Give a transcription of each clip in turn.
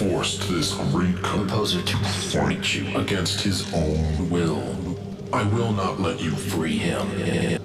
Forced this great composer to fight you against his own will. I will not let you free him.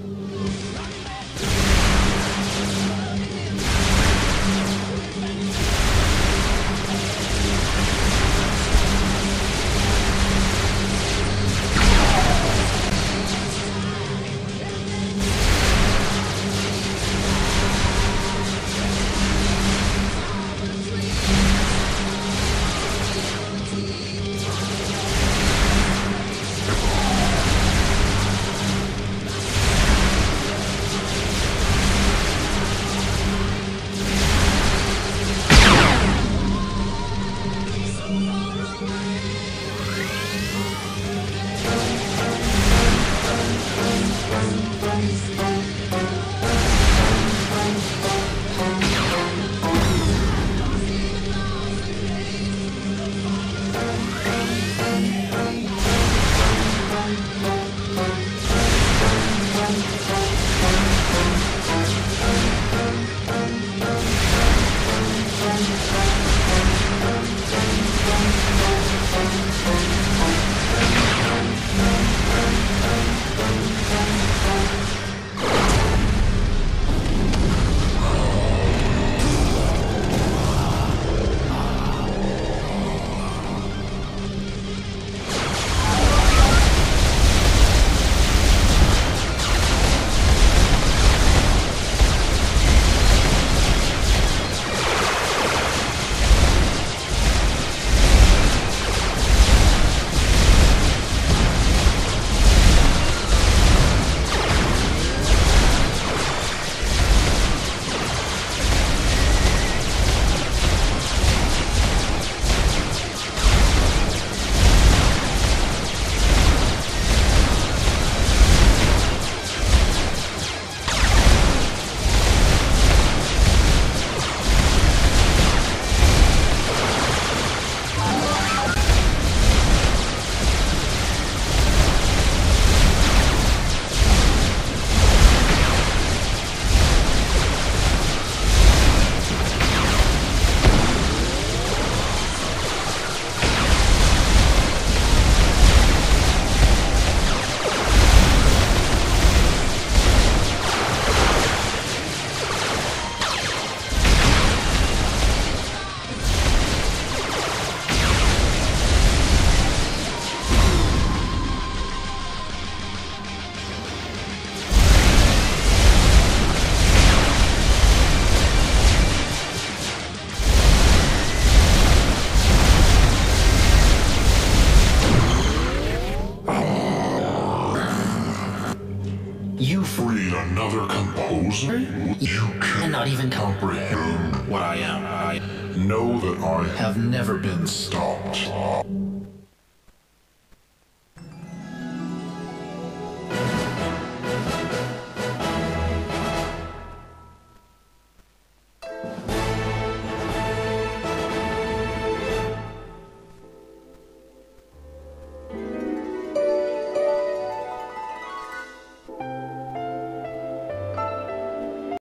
Another composer? You Cannot even comprehend what I am. I know that I have never been stopped.